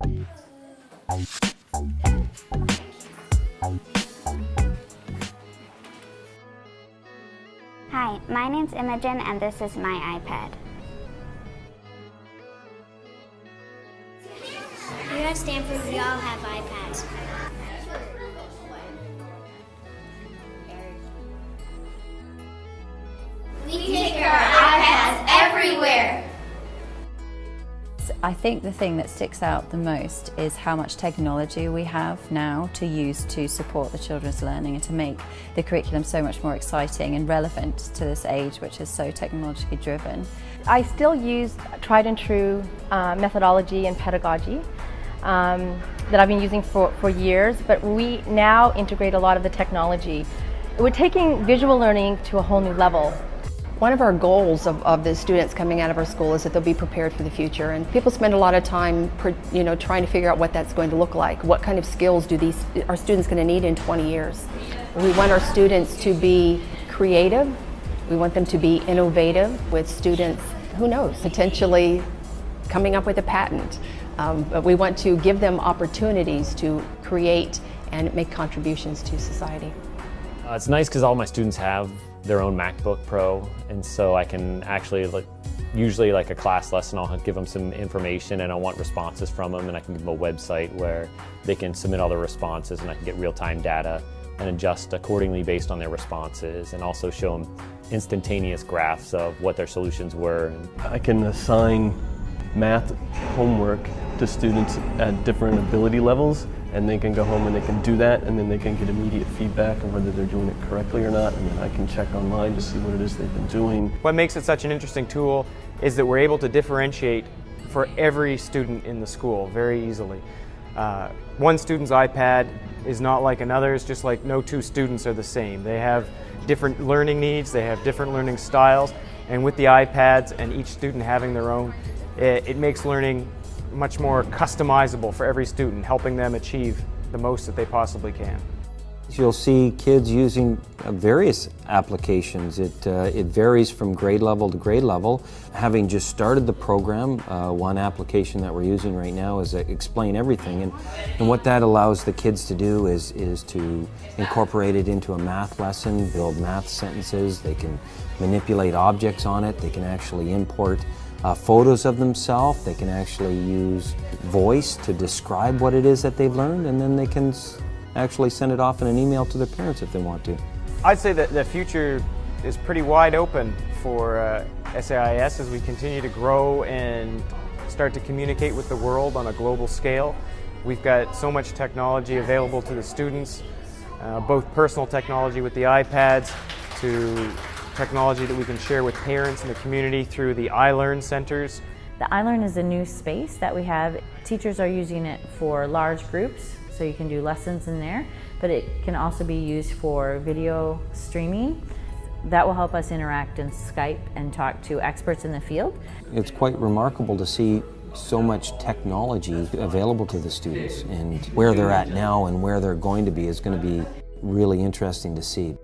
Hi, my name's Imogen and this is my iPad. Here at Stamford, we all have iPads. We take our iPads everywhere. I think the thing that sticks out the most is how much technology we have now to use to support the children's learning and to make the curriculum so much more exciting and relevant to this age which is so technologically driven. I still use tried and true uh, methodology and pedagogy um, that I've been using for, for years, but we now integrate a lot of the technology. We're taking visual learning to a whole new level. One of our goals of, of the students coming out of our school is that they'll be prepared for the future. And people spend a lot of time, you know, trying to figure out what that's going to look like. What kind of skills do these our students going to need in 20 years? We want our students to be creative. We want them to be innovative with students, who knows, potentially coming up with a patent. Um, but we want to give them opportunities to create and make contributions to society. Uh, it's nice because all my students have their own MacBook Pro, and so I can actually like usually like a class lesson I'll give them some information and I want responses from them and I can give them a website where they can submit all their responses and I can get real-time data and adjust accordingly based on their responses and also show them instantaneous graphs of what their solutions were. I can assign math homework to students at different ability levels and they can go home and they can do that and then they can get immediate feedback on whether they're doing it correctly or not and then I can check online to see what it is they've been doing. What makes it such an interesting tool is that we're able to differentiate for every student in the school very easily. Uh, one student's iPad is not like another's, just like no two students are the same. They have different learning needs, they have different learning styles, and with the iPads and each student having their own, it, it makes learning much more customizable for every student, helping them achieve the most that they possibly can. You'll see kids using uh, various applications. It, uh, it varies from grade level to grade level. Having just started the program, uh, one application that we're using right now is uh, Explain Everything. And, and what that allows the kids to do is, is to incorporate it into a math lesson, build math sentences. They can manipulate objects on it. They can actually import uh, photos of themselves. They can actually use voice to describe what it is that they've learned, and then they can actually send it off in an email to their parents if they want to. I'd say that the future is pretty wide open for uh, SAIS as we continue to grow and start to communicate with the world on a global scale. We've got so much technology available to the students, uh, both personal technology with the iPads to technology that we can share with parents and the community through the iLearn centers. The iLearn is a new space that we have. Teachers are using it for large groups, so you can do lessons in there, but it can also be used for video streaming. That will help us interact in Skype and talk to experts in the field. It's quite remarkable to see so much technology available to the students and where they're at now and where they're going to be is going to be really interesting to see.